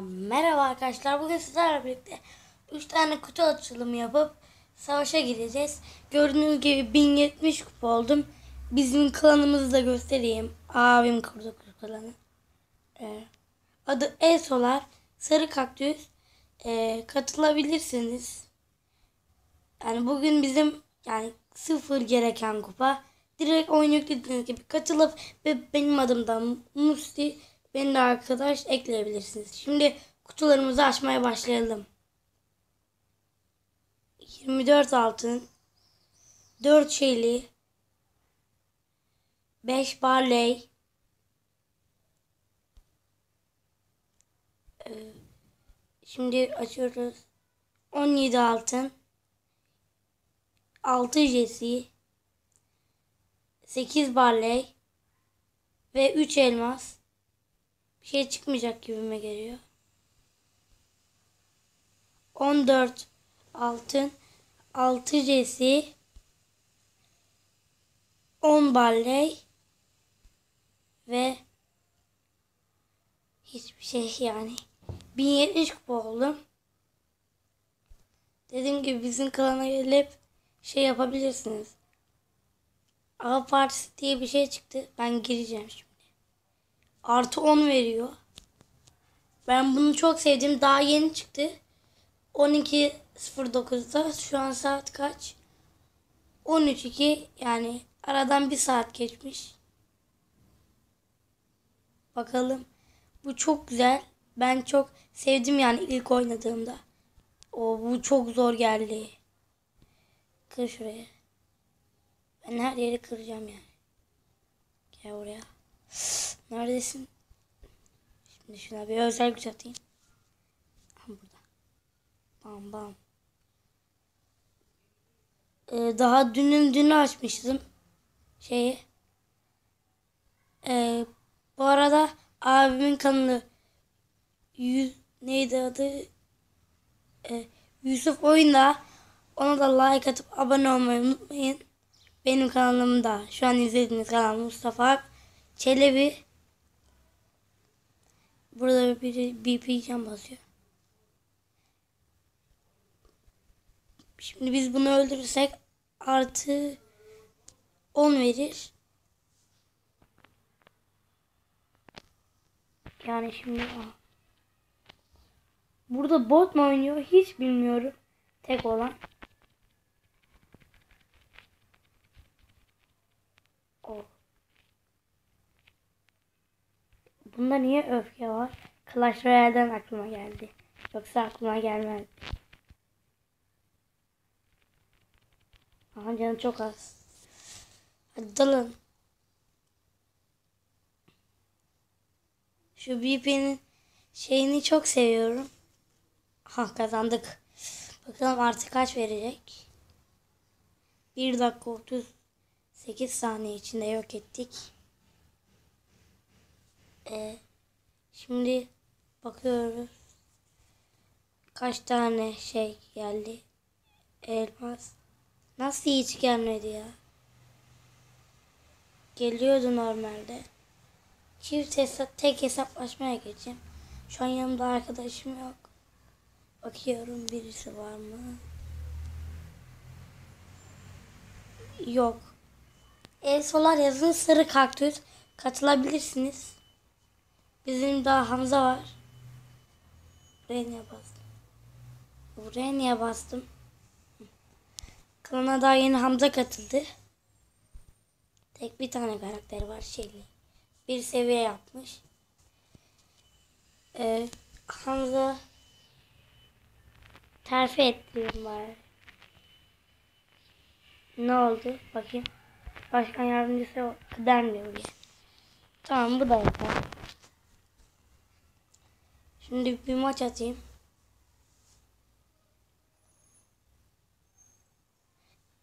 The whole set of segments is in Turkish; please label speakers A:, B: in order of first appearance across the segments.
A: Merhaba arkadaşlar. Bugün sizlerle birlikte 3 tane kutu açılımı yapıp savaşa gireceğiz. Gördüğünüz gibi 1070 kupa oldum. Bizim klanımızı da göstereyim. Abim kurdu klanı. Ee, adı Esolar. Sarı Kaktüs. Ee, katılabilirsiniz. Yani bugün bizim yani sıfır gereken kupa. Direkt oyun yüklediğiniz gibi katılıp ve benim adımdan Musti beni de arkadaş ekleyebilirsiniz. Şimdi kutularımızı açmaya başlayalım. 24 altın, 4 şeyli, 5 barley, Ee, Şimdi açıyoruz. 17 altın, 6 jesi, 8 barley ve 3 elmas. Bir şey çıkmayacak gibime geliyor. 14 altın, 6 jesi, 10 barley ve hiçbir şey yani. 1070 kupa oldum. Dediğim gibi bizim klana gelip şey yapabilirsiniz. Ağa Partisi diye bir şey çıktı. Ben gireceğim şimdi. Artı 10 veriyor. Ben bunu çok sevdim. Daha yeni çıktı. 12.09'da. Şu an saat kaç? 13.2 yani aradan bir saat geçmiş. Bakalım. Bu çok güzel. Ben çok sevdim yani ilk oynadığımda. O bu çok zor geldi. Kır şuraya. Ben her yeri kıracağım yani. Gel oraya. Neredesin? Şimdi şuna bir özel güç atayım. Burada. Bam bam. Ee, daha dünün dünü açmıştım. Şeyi. Ee, bu arada abimin kanalı yüz, neydi adı? Ee, Yusuf Oyunda ona da like atıp abone olmayı unutmayın. Benim kanalımda şu an izlediğiniz kanal Mustafa Çelebi. Burada bir BP can basıyor. Şimdi biz bunu öldürürsek artı 10 verir. Yani şimdi. Burada bot mu oynuyor hiç bilmiyorum. Tek olan. O. Bunda niye öfke var? Clash Royale'den aklıma geldi. Yoksa aklıma gelmez. Aha canı çok az. Hadi dalın. Şu BP'nin şeyini çok seviyorum. Ha kazandık. Bakalım artık kaç verecek. 1 dakika 38 saniye içinde yok ettik. Ee, şimdi bakıyoruz. Kaç tane şey geldi. Elmas. Nasıl hiç gelmedi ya? Geliyordu normalde. Çift hesap, tek hesaplaşmaya geçeceğim. Şu an yanımda arkadaşım yok. Bakıyorum birisi var mı? Yok. El Solar yazın sarı kaktüs. Katılabilirsiniz. Bizim daha Hamza var. Buraya bastım? Buraya niye bastım? Klana daha yeni Hamza katıldı. Tek bir tane karakteri var şeyli. Bir seviye yapmış. Ee, Hamza terfi ettiriyorum bari. Ne oldu? Bakayım. Başkan yardımcısı kıdem diyor buraya. Tamam bu da yapar. Şimdi bir maç atayım.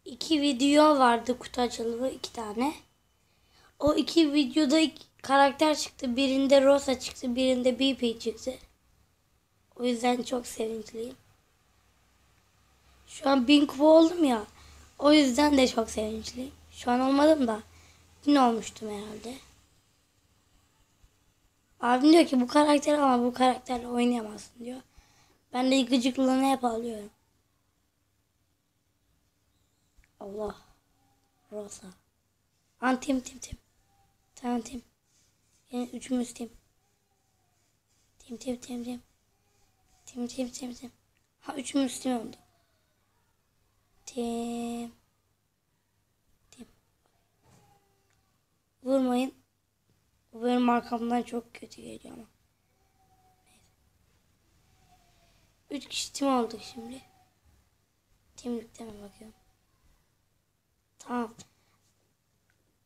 A: İki video vardı kutu açılımı iki tane. O iki videoda iki karakter çıktı. Birinde Rosa çıktı, birinde BP çıktı. O yüzden çok sevinçliyim. Şu an bin kupa oldum ya. O yüzden de çok sevinçliyim. Şu an olmadım da bin olmuştum herhalde. Abim diyor ki bu karakter ama bu karakterle oynayamazsın diyor. Ben de gıcıklığını hep alıyorum. Allah. Rosa. Antim tim tim. Tamam tim. Yani üçümüz tim. Tim tim tim tim. Tim tim tim tim. Ha üçümüz tim oldu. Tim. Tim. Vurmayın. Bu benim arkamdan çok kötü geliyor ama. Üç kişi tim olduk şimdi. Timlikte mi bakıyorum? Tamam.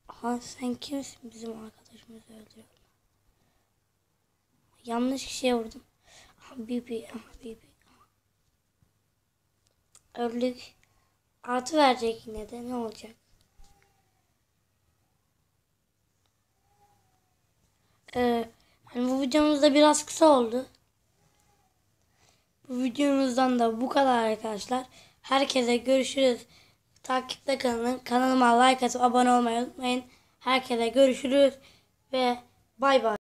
A: Aha sen kimsin bizim arkadaşımızı öldürüyor. Yanlış kişiye vurdum. Aha Bibi, aha Bibi. Öldük. Artı verecek yine de ne olacak? Ee, hani bu videomuz da biraz kısa oldu. Bu videomuzdan da bu kadar arkadaşlar. Herkese görüşürüz. Takipte kalın. Kanalıma like atıp abone olmayı unutmayın. Herkese görüşürüz ve bay bay.